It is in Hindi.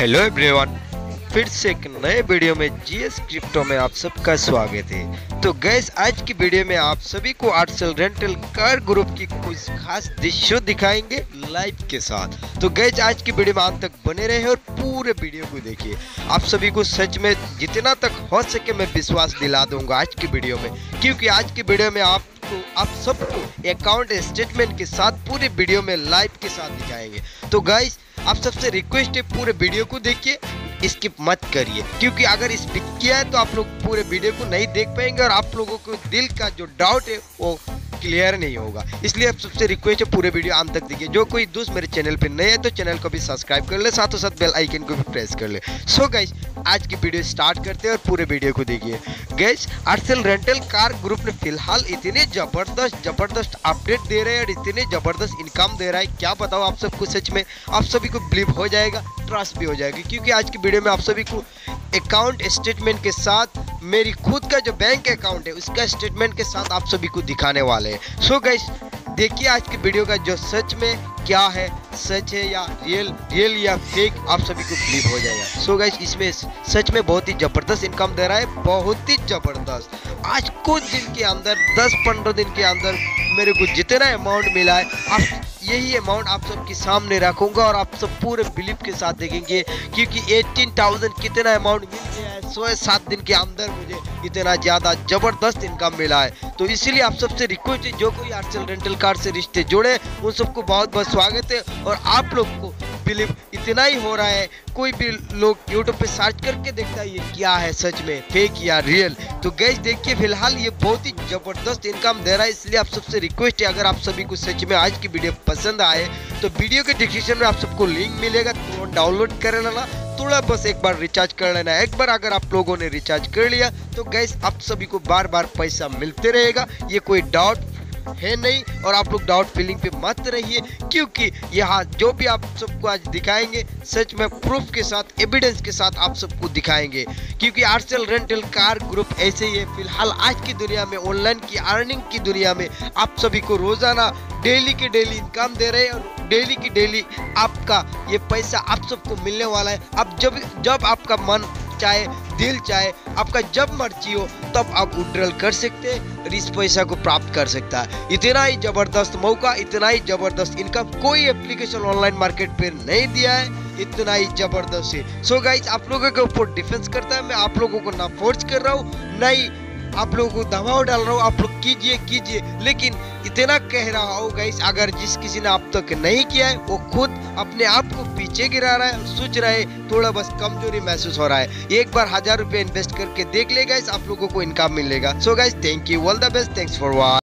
हेलो एवरीवन, फिर से एक नए वीडियो में जीएस क्रिप्टो में आप सबका स्वागत है। तो गैस आज की वीडियो में आप सभी को आर्टसेल रेंटल कार ग्रुप की कुछ खास दृश्य दिखाएँगे लाइव के साथ। तो गैस आज की वीडियो में अंत तक बने रहे और पूरे वीडियो को देखिए। आप सभी को सच में जितना तक हो सके मैं विश्वास दिला दूँगा आज की वीडियो में, क्योंकि आज की वीडियो में आप आपको, आप सबको अकाउंट स्टेटमेंट के साथ पूरे वीडियो में लाइव के साथ दिखाएँगे। तो गाइस आप सबसे रिक्वेस्ट है पूरे वीडियो को देखिए स्किप मत करिए। क्योंकि अगर स्किप किया है तो आप लोग पूरे वीडियो को नहीं देख पाएँगे और आप लोगों को दिल का जो डाउट है, वो क्लियर नहीं होगा। इसलिए आप सबसे रिक्वेस्ट है पूरे वीडियो आम तक देखिए। जो कोई दोस्त मेरे चैनल पर नए है तो चैनल को भी सब्सक्राइब कर ले, साथों साथ बेल आइकन को भी प्रेस कर ले। सो so आज की वीडियो स्टार्ट करते हैं और पूरे वीडियो को देखिए। गैस आर्सेल रेंटल कार ग्रुप ने फ़िलहाल इतने ज़बरदस्त ज़बरदस्त अपडेट दे रहे हैं और इतने ज़बरदस्त इनकम दे रहा है। क्या बताओ आप सबको सच में? आप सभी को बिलीव हो जाएगा ट्रस्ट भी हो जाएगी। क्योंकि आज की वीडियो में आप सभी को अकाउंट स्टेटमेंट के साथ मेरी खुद का जो बैंक अकाउंट है, उसका स्टेटमेंट के साथ आप सभी को दिखाने वाले हैं। सो गैस देखिए आज की वीडियो का जो सच में क्या है, सच है या रियल रियल या फेक आप सभी को बिलीव हो जाएगा। सो so गाइस इसमें सच में बहुत ही ज़बरदस्त इनकम दे रहा है, बहुत ही ज़बरदस्त। आज कुछ दिन के अंदर 10-15 दिन के अंदर मेरे को जितना अमाउंट मिला है, आप यही अमाउंट आप सबके सामने रखूँगा और आप सब पूरे बिलीव के साथ देखेंगे क्योंकि 18,000 कितना अमाउंट मिल गया है सो सात दिन के अंदर मुझे इतना ज़्यादा ज़बरदस्त इनकम मिला है। तो इसीलिए आप सबसे रिक्वेस्ट है जो कोई आर्सल रेंटल कार से रिश्ते जुड़े उन सबको बहुत बहुत स्वागत है और आप लोग को बिलीव इतना ही रहा है। कोई भी लोग यूट्यूब पे सर्च करके देखता है ये क्या है सच में फेक या रियल तो गैस देखिए, फ़िलहाल ये बहुत ही ज़बरदस्त इनकम दे रहा है। इसलिए आप सबसे रिक्वेस्ट है, अगर आप सभी को सच में आज की वीडियो पसंद आए तो वीडियो के डिस्क्रिप्शन में आप सबको लिंक मिलेगा। तो डाउनलोड कर लेना, थोड़ा बस एक बार रिचार्ज कर लेना। एक बार अगर आप लोगों ने रिचार्ज कर लिया तो गैस आप सभी को बार बार पैसा मिलते रहेगा। ये कोई डाउट है नहीं और आप लोग डाउट फीलिंग पे मत रहिए, क्योंकि यहाँ जो भी आप सबको आज दिखाएँगे, सच में प्रूफ के साथ एविडेंस के साथ आप सबको दिखाएँगे। क्योंकि आर्सेल रेंटल कार ग्रुप ऐसे ही है, फ़िलहाल आज की दुनिया में ऑनलाइन की अर्निंग की दुनिया में, आप सभी को रोज़ाना डेली के डेली इनकम दे रहे हैं और डेली की डेली आपका ये पैसा आप सबको मिलने वाला है। अब जब जब आपका मन चाहे, दिल चाहे, आपका जब मर्ज़ी हो, तब आप उड्रल कर सकते और इस पैसा को प्राप्त कर सकता है। इतना ही ज़बरदस्त मौका, इतना ही ज़बरदस्त इनकम, कोई एप्लीकेशन ऑनलाइन मार्केट पर नहीं दिया है, इतना ही ज़बरदस्त है। सो गाइज़ आप लोगों के ऊपर डिफेंस करता है, मैं आप लोगों को ना फोर्स कर रहा हूँ ना ही आप लोगों को दबाव डाल रहा हूँ, आप लोग कीजिए कीजिए। लेकिन इतना कह रहा हूँ गाइस अगर जिस किसी ने अब तक नहीं किया है, वो खुद अपने आप को पीछे गिरा रहा है, सोच रहा है, थोड़ा बस कमज़ोरी महसूस हो रहा है। एक बार हज़ार रुपया इन्वेस्ट करके देख ले गाइस आप लोगों को इनकम मिलेगा। So guys thank you all the best thanks for watch